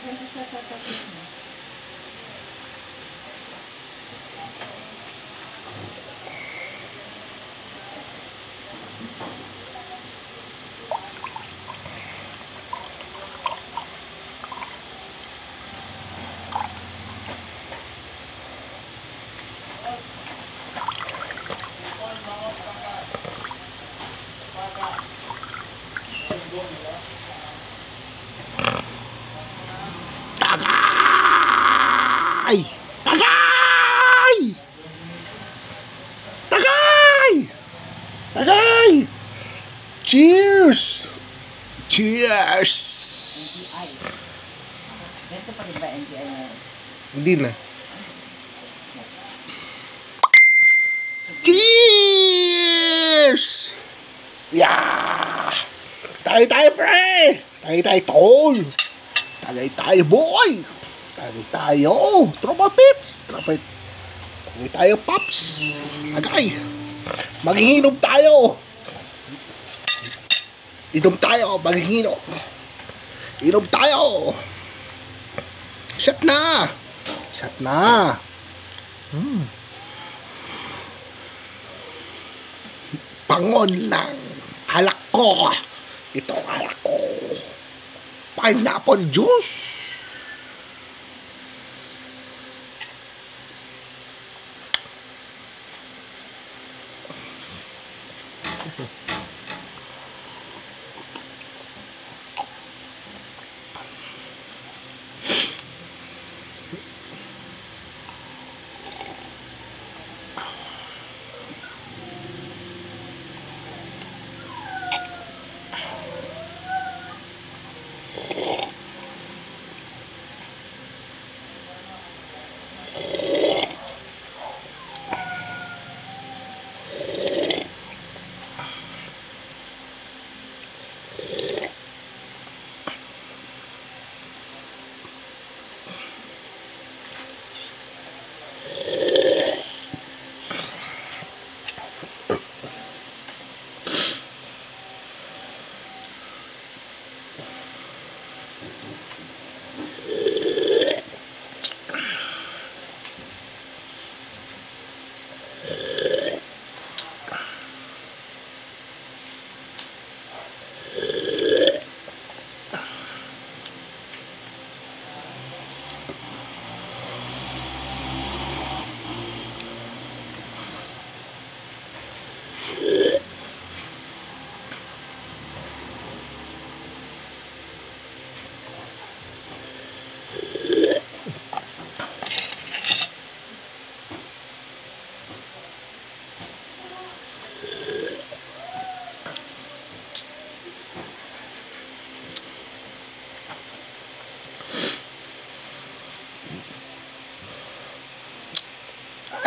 Ganito sa sa tapos mo. Tagay! Tagay! Tagay! Tagay! Cheers! Cheers! Ganito pa rin ba NTI na? Hindi na. Cheers! Yeah! Tayo tayo, pre! Tayo tayo, tol! Tayo tayo, boy! Tayo tayo! Tropa pits! Tropa Tayo tayo, paps! Agay! Maghihinom tayo! Inom tayo, maghihinom! Inom tayo! Shot na! Shot na! Hmm. Pangon ng alak ko! Ito ang ko! Pineapple juice! Yeah.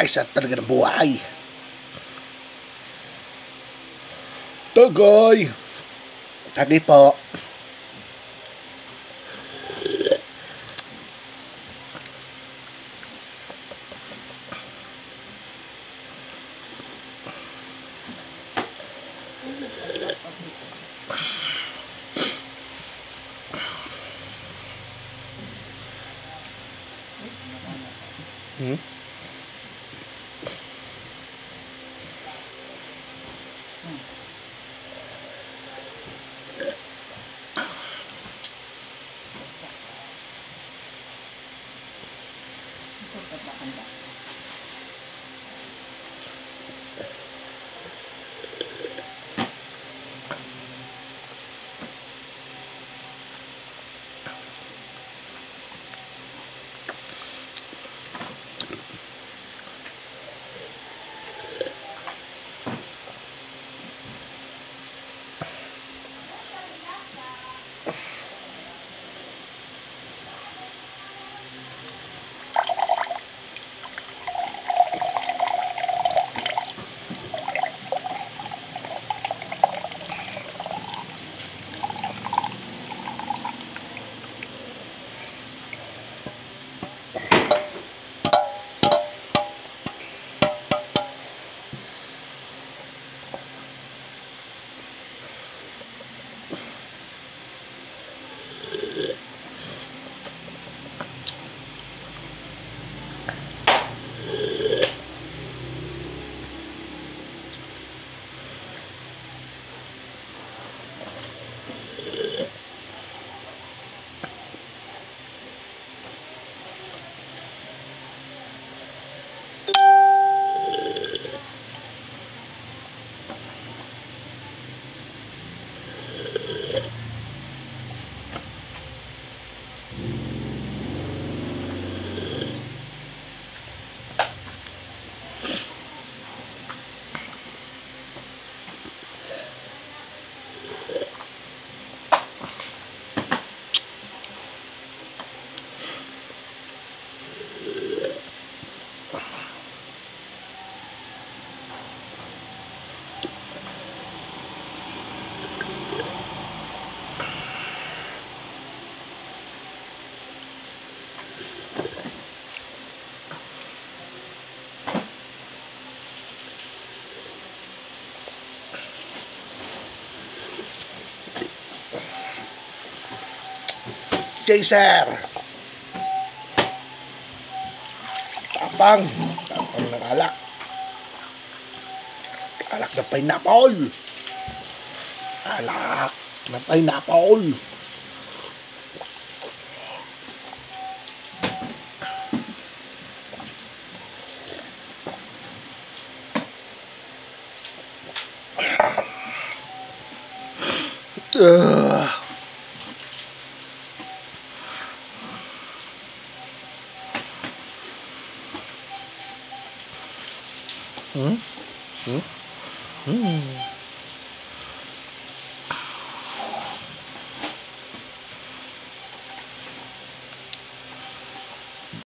Ay, sa talaga ng buhay. Tagay! Tagay po. Hmm? Ito pa chaser. Tapang. Tapang ng alak. Alak na pineapple. Alak na pineapple. Ugh. Hmm? Hmm? Hmm.